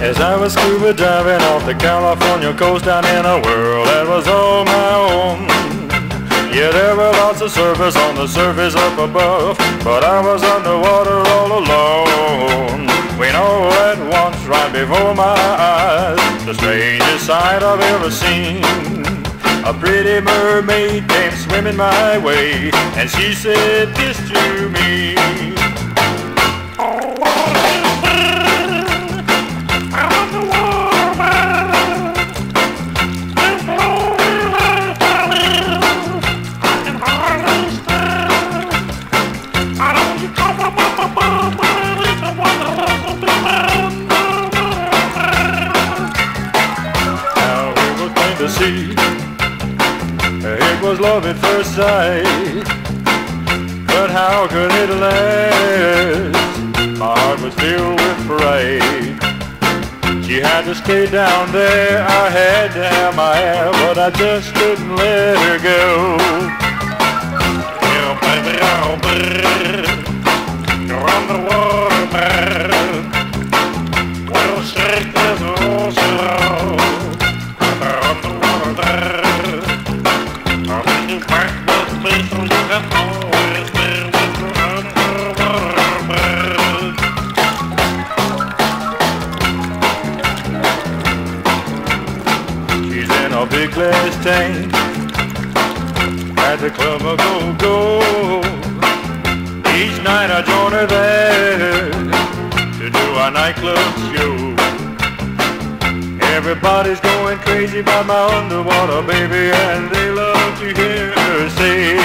As I was scuba diving off the California coast down in a world that was all my own. Yeah, there were lots of surface on the surface up above, but I was underwater all alone. When all at once, right before my eyes, the strangest sight I've ever seen. A pretty mermaid came swimming my way, and she said this to me. It was love at first sight. But how could it last? My heart was filled with pride. She had to stay down there. I had to have my hair, but I just couldn't let her go. a big glass tank at the club of Go Go. Each night I join her there to do a nightclub show. Everybody's going crazy by my underwater baby and they love to hear her say